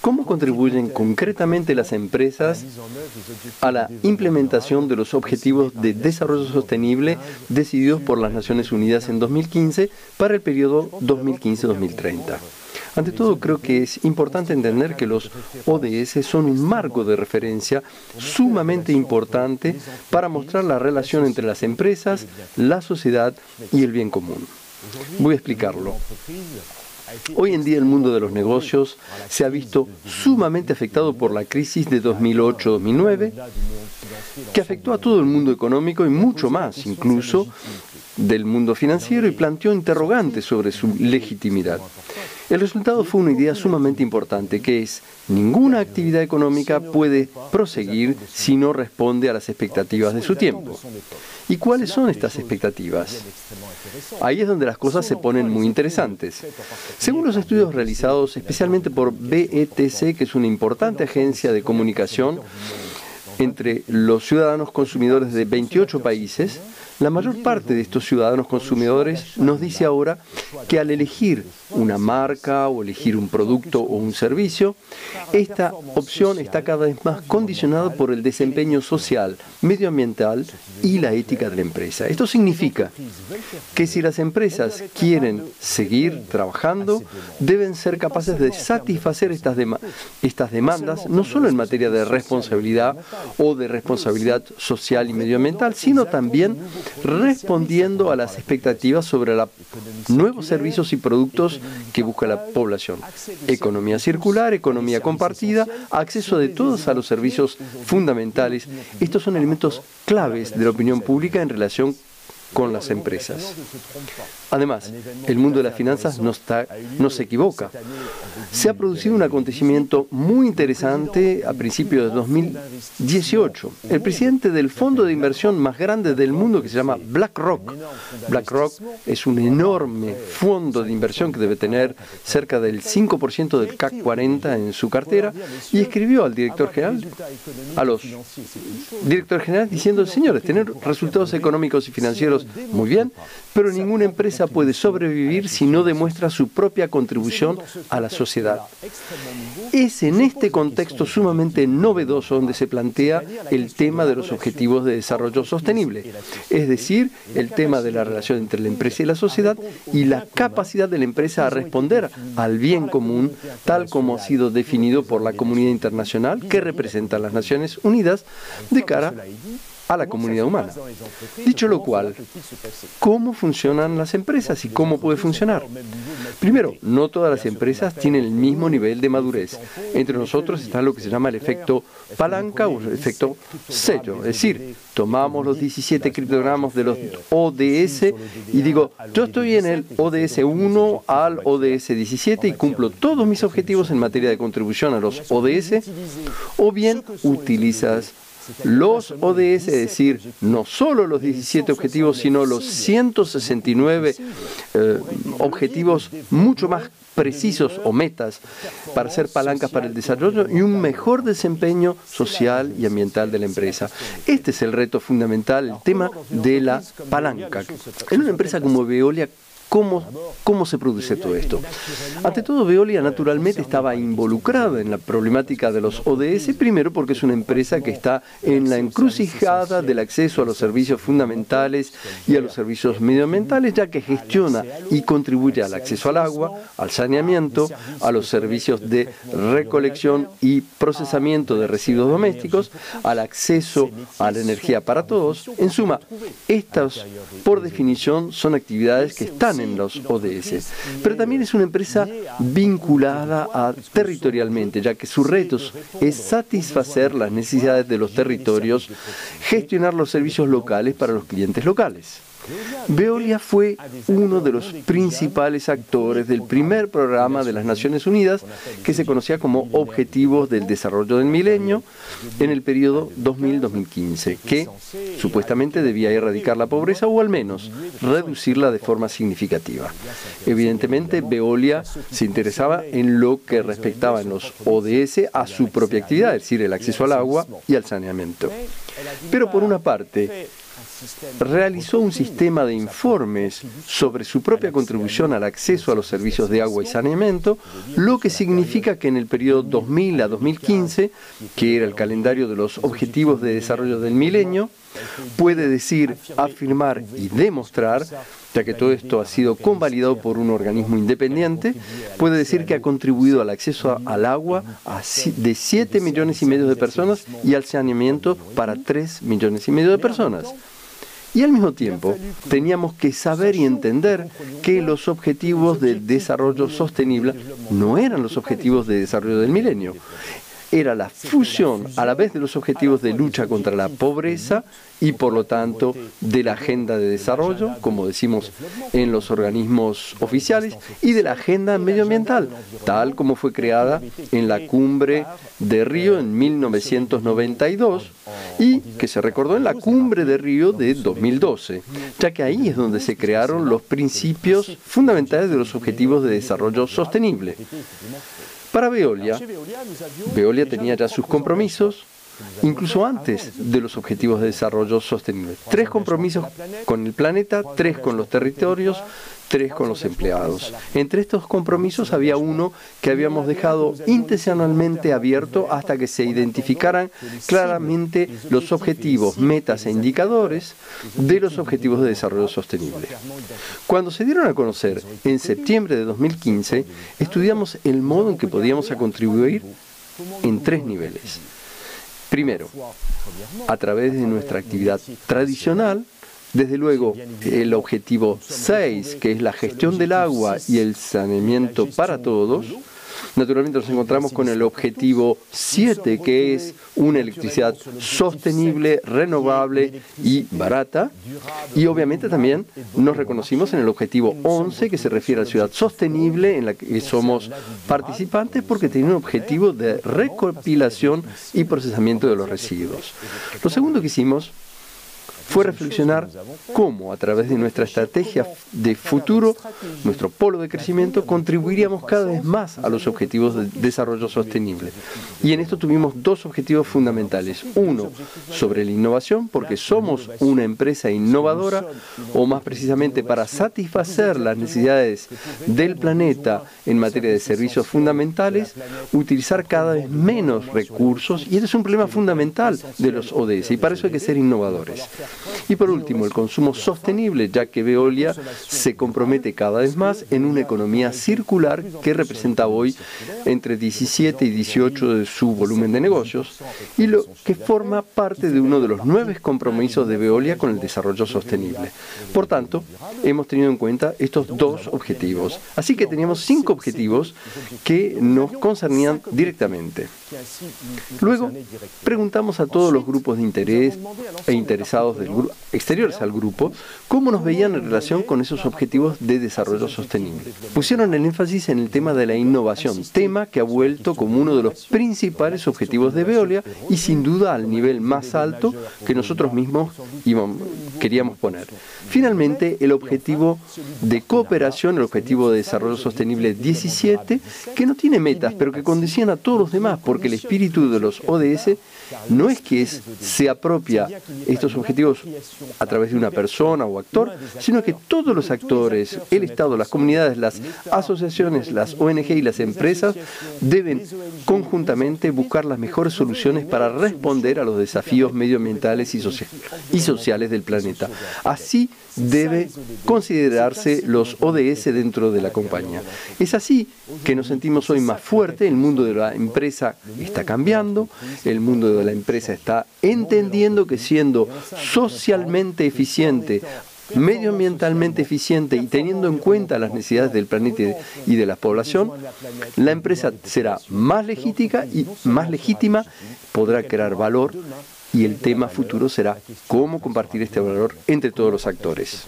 ¿Cómo contribuyen concretamente las empresas a la implementación de los Objetivos de Desarrollo Sostenible decididos por las Naciones Unidas en 2015 para el periodo 2015-2030? Ante todo, creo que es importante entender que los ODS son un marco de referencia sumamente importante para mostrar la relación entre las empresas, la sociedad y el bien común. Voy a explicarlo. Hoy en día el mundo de los negocios se ha visto sumamente afectado por la crisis de 2008-2009, que afectó a todo el mundo económico y mucho más incluso del mundo financiero y planteó interrogantes sobre su legitimidad. El resultado fue una idea sumamente importante, que es ninguna actividad económica puede proseguir si no responde a las expectativas de su tiempo. ¿Y cuáles son estas expectativas? Ahí es donde las cosas se ponen muy interesantes. Según los estudios realizados especialmente por BETC, que es una importante agencia de comunicación entre los ciudadanos consumidores de 28 países, la mayor parte de estos ciudadanos consumidores nos dice ahora que al elegir una marca o elegir un producto o un servicio, esta opción está cada vez más condicionada por el desempeño social, medioambiental y la ética de la empresa. Esto significa que si las empresas quieren seguir trabajando, deben ser capaces de satisfacer estas, estas demandas, no solo en materia de responsabilidad o de responsabilidad social y medioambiental, sino también respondiendo a las expectativas sobre nuevos servicios y productos que busca la población. Economía circular, economía compartida, acceso de todos a los servicios fundamentales. Estos son elementos claves de la opinión pública en relación con las empresas. Además, el mundo de las finanzas no, está, no se equivoca. Se ha producido un acontecimiento muy interesante a principios de 2018. El presidente del fondo de inversión más grande del mundo, que se llama BlackRock, BlackRock es un enorme fondo de inversión que debe tener cerca del 5% del CAC 40 en su cartera, y escribió al director general, a los directores generales, diciendo, señores, tener resultados económicos y financieros muy bien, pero ninguna empresa puede sobrevivir si no demuestra su propia contribución a la sociedad. Es en este contexto sumamente novedoso donde se plantea el tema de los objetivos de desarrollo sostenible, es decir, el tema de la relación entre la empresa y la sociedad y la capacidad de la empresa a responder al bien común tal como ha sido definido por la comunidad internacional que representa a las Naciones Unidas de cara a la comunidad humana. Dicho lo cual, ¿cómo funcionan las empresas y cómo puede funcionar? Primero, no todas las empresas tienen el mismo nivel de madurez. Entre nosotros está lo que se llama el efecto palanca o el efecto sello. Es decir, tomamos los 17 criptogramos de los ODS y digo, yo estoy en el ODS 1 al ODS 17 y cumplo todos mis objetivos en materia de contribución a los ODS, o bien utilizas los ODS, es decir, no solo los 17 objetivos, sino los 169 eh, objetivos mucho más precisos o metas para ser palancas para el desarrollo y un mejor desempeño social y ambiental de la empresa. Este es el reto fundamental, el tema de la palanca. En una empresa como Veolia, ¿Cómo, ¿Cómo se produce todo esto? Ante todo, Veolia naturalmente estaba involucrada en la problemática de los ODS, primero porque es una empresa que está en la encrucijada del acceso a los servicios fundamentales y a los servicios medioambientales, ya que gestiona y contribuye al acceso al agua, al saneamiento, a los servicios de recolección y procesamiento de residuos domésticos, al acceso a la energía para todos. En suma, estas, por definición, son actividades que están en los ODS. Pero también es una empresa vinculada a, territorialmente, ya que su reto es satisfacer las necesidades de los territorios, gestionar los servicios locales para los clientes locales. Veolia fue uno de los principales actores del primer programa de las Naciones Unidas que se conocía como Objetivos del Desarrollo del Milenio en el periodo 2000-2015, que supuestamente debía erradicar la pobreza o al menos reducirla de forma significativa. Evidentemente, Veolia se interesaba en lo que respectaba en los ODS a su propia actividad, es decir, el acceso al agua y al saneamiento. Pero por una parte, realizó un sistema de informes sobre su propia contribución al acceso a los servicios de agua y saneamiento, lo que significa que en el periodo 2000 a 2015, que era el calendario de los Objetivos de Desarrollo del Milenio, puede decir, afirmar y demostrar ya que todo esto ha sido convalidado por un organismo independiente, puede decir que ha contribuido al acceso al agua de 7 millones y medio de personas y al saneamiento para 3 millones y medio de personas. Y al mismo tiempo, teníamos que saber y entender que los objetivos de desarrollo sostenible no eran los objetivos de desarrollo del milenio era la fusión a la vez de los objetivos de lucha contra la pobreza y por lo tanto de la agenda de desarrollo, como decimos en los organismos oficiales, y de la agenda medioambiental, tal como fue creada en la cumbre de Río en 1992 y que se recordó en la cumbre de Río de 2012, ya que ahí es donde se crearon los principios fundamentales de los objetivos de desarrollo sostenible. Para Veolia, Veolia tenía ya sus compromisos, incluso antes de los Objetivos de Desarrollo Sostenible. Tres compromisos con el planeta, tres con los territorios, tres con los empleados. Entre estos compromisos había uno que habíamos dejado intencionalmente abierto hasta que se identificaran claramente los objetivos, metas e indicadores de los objetivos de desarrollo sostenible. Cuando se dieron a conocer en septiembre de 2015, estudiamos el modo en que podíamos contribuir en tres niveles. Primero, a través de nuestra actividad tradicional, desde luego, el objetivo 6, que es la gestión del agua y el saneamiento para todos, Naturalmente nos encontramos con el objetivo 7, que es una electricidad sostenible, renovable y barata. Y obviamente también nos reconocimos en el objetivo 11, que se refiere a la ciudad sostenible, en la que somos participantes porque tiene un objetivo de recopilación y procesamiento de los residuos. Lo segundo que hicimos fue reflexionar cómo a través de nuestra estrategia de futuro, nuestro polo de crecimiento, contribuiríamos cada vez más a los objetivos de desarrollo sostenible. Y en esto tuvimos dos objetivos fundamentales. Uno, sobre la innovación, porque somos una empresa innovadora, o más precisamente para satisfacer las necesidades del planeta en materia de servicios fundamentales, utilizar cada vez menos recursos, y este es un problema fundamental de los ODS, y para eso hay que ser innovadores. Y por último, el consumo sostenible, ya que Veolia se compromete cada vez más en una economía circular que representa hoy entre 17 y 18 de su volumen de negocios y lo que forma parte de uno de los nueve compromisos de Veolia con el desarrollo sostenible. Por tanto, hemos tenido en cuenta estos dos objetivos. Así que teníamos cinco objetivos que nos concernían directamente. Luego, preguntamos a todos los grupos de interés e interesados exteriores al grupo cómo nos veían en relación con esos objetivos de desarrollo sostenible. Pusieron el énfasis en el tema de la innovación, tema que ha vuelto como uno de los principales objetivos de Veolia y sin duda al nivel más alto que nosotros mismos queríamos poner. Finalmente, el objetivo de cooperación, el objetivo de desarrollo sostenible 17, que no tiene metas, pero que condiciona a todos los demás, porque el espíritu de los ODS no es que se apropia estos objetivos a través de una persona o actor, sino que todos los actores, el Estado, las comunidades, las asociaciones, las ONG y las empresas deben conjuntamente buscar las mejores soluciones para responder a los desafíos medioambientales y, sociales del planeta. Así debe considerarse los ODS dentro de la compañía. Es así que nos sentimos hoy más fuertes, el mundo de la empresa está cambiando, el mundo de la empresa está entendiendo que siendo socialmente eficiente, medioambientalmente eficiente y teniendo en cuenta las necesidades del planeta y de la población, la empresa será más legítima y más legítima, podrá crear valor y el tema futuro será cómo compartir este valor entre todos los actores.